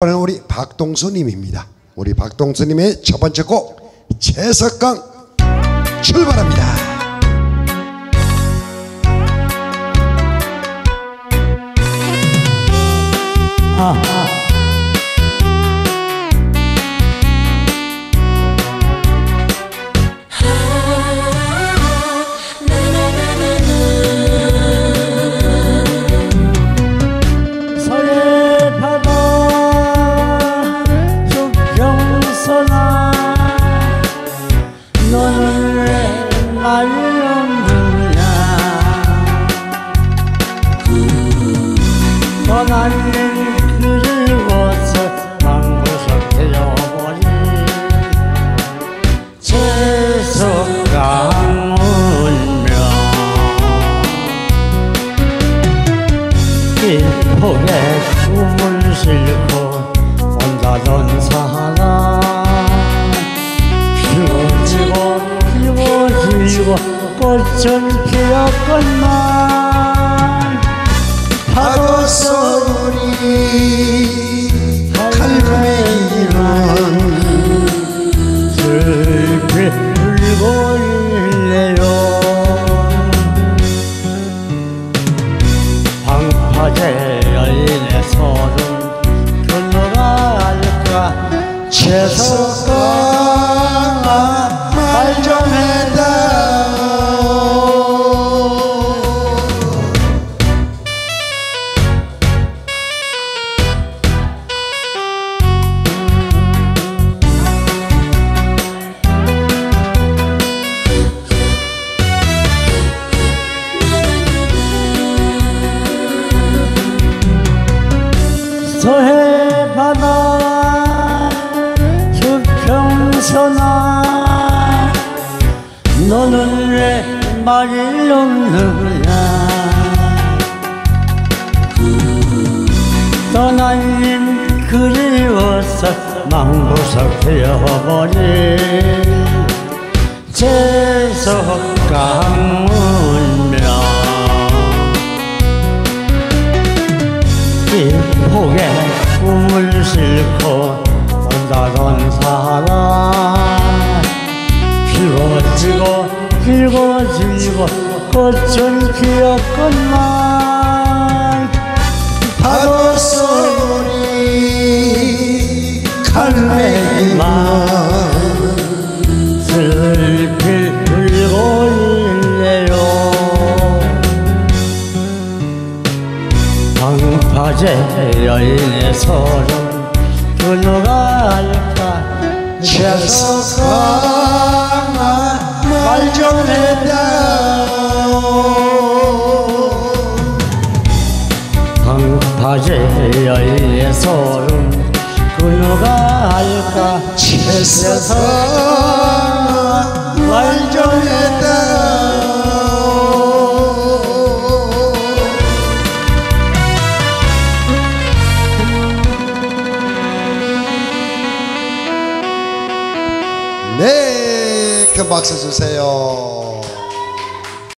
오늘 우리 박동수님입니다. 우리 박동수님의 첫 번째 곡 채석강 출발합니다. 서 떠나는 그리워서 방구석 채석강 운명 일폭의 꿈을 싣고 온다던 사람 피워지고 피워지고 꽃은 피었건만 파 서해 바다 수평선아 너는 왜 말을 없느냐? 떠난 님 그리워서 망부석 되어버린 재석강 운 싣고 온다던 사람 피워지고 피워지고 꽃은 피었건만? 파도 소리 갈매기는 슬피 울고 있네요. 방파제 여인의 서름 알까? 채석강 말좀 해다오 방파제 여인의 서름 그누가 알까? 채석강 말좀 해 네, 큰 박수 주세요.